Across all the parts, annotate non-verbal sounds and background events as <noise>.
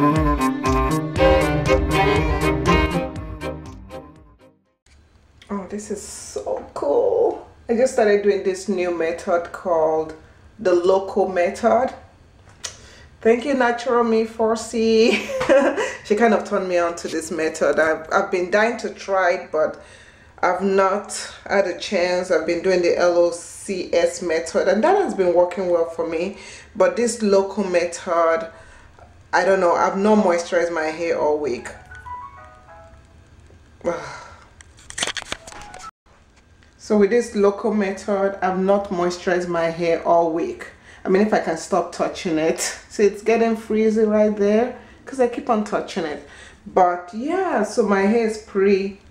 Oh, this is so cool. I just started doing this new method called the LOCO method. Thank you, Natural Me 4C. <laughs> she kind of turned me on to this method. I've, I've been dying to try it, but I've not had a chance. I've been doing the LOCS method, and that has been working well for me. But this LOCO method, I don't know. I've not moisturized my hair all week. <sighs> So with this LOCO method, I've not moisturized my hair all week. I mean, if I can stop touching it. See, it's getting frizzy right there because I keep on touching it. But yeah, so my hair is pretty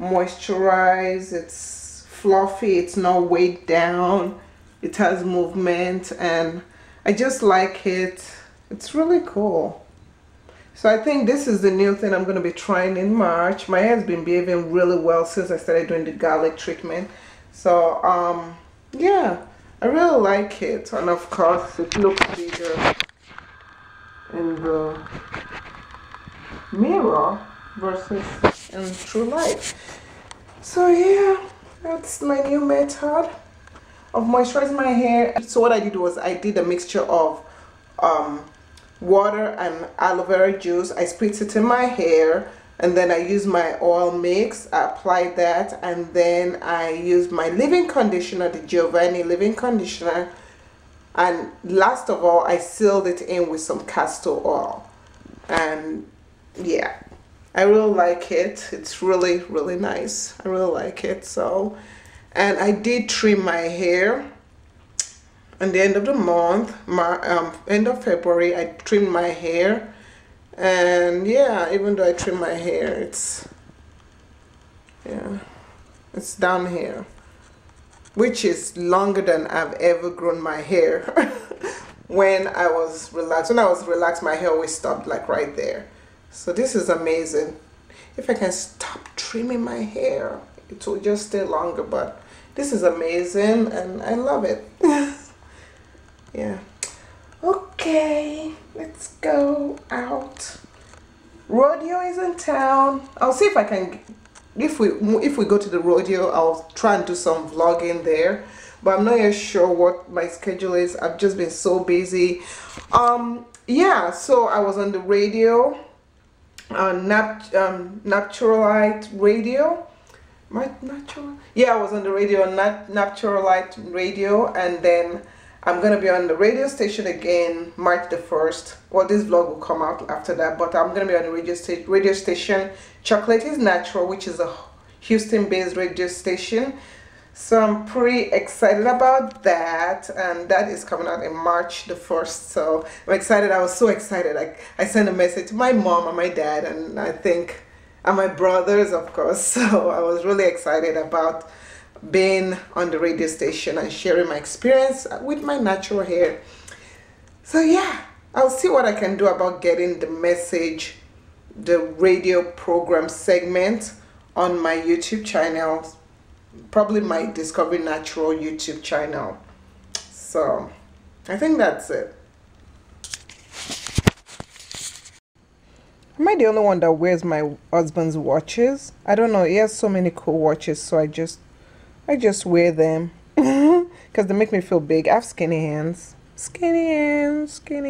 moisturized. It's fluffy. It's not weighed down. It has movement and I just like it. It's really cool. So I think this is the new thing I'm going to be trying in March. My hair has been behaving really well since I started doing the garlic treatment. So, um, yeah, I really like it. And of course, it looks bigger in the mirror versus in true life. So, yeah, that's my new method of moisturizing my hair. So what I did was I did a mixture of um, water and aloe vera juice. I spritz it in my hair and then I use my oil mix. I apply that and then I use my leave-in conditioner the Giovanni leave-in conditioner. And last of all I sealed it in with some castor oil. And yeah I really like it. It's really really nice. I really like it so. And I did trim my hair at the end of the month my um, end of February I trimmed my hair. And yeah even though I trim my hair it's yeah it's down here which is longer than I've ever grown my hair. <laughs> When I was relaxed when I was relaxed my hair always stopped like right there. So this is amazing. If I can stop trimming my hair it will just stay longer but this is amazing and I love it <laughs> yeah. Okay let's go out. Rodeo is in town. I'll see if i can if we if we go to the rodeo i'll try and do some vlogging there. But i'm not yet sure what my schedule is. I've just been so busy. Um yeah so i was on the radio on Nat, um naturalite radio. My natural yeah i was on the radio on Nat, naturalite radio and then I'm to be on the radio station again March the 1st. Well, this vlog will come out after that, but I'm to be on the radio, sta radio station Chocolate is Natural, which is a Houston-based radio station. So I'm pretty excited about that, and that is coming out in March the 1st. So I'm excited. I was so excited. I, I sent a message to my mom and my dad, and I think, and my brothers, of course. <laughs> So I was really excited about being on the radio station and sharing my experience with my natural hair. So yeah, I'll see what I can do about getting the message, the radio program segment on my YouTube channel, probably my Discovering Natural YouTube channel. So I think that's it. Am I the only one that wears my husband's watches? I don't know. He has so many cool watches, so I just I just wear them <laughs> because they make me feel big. I have skinny hands. Skinny hands, skinny.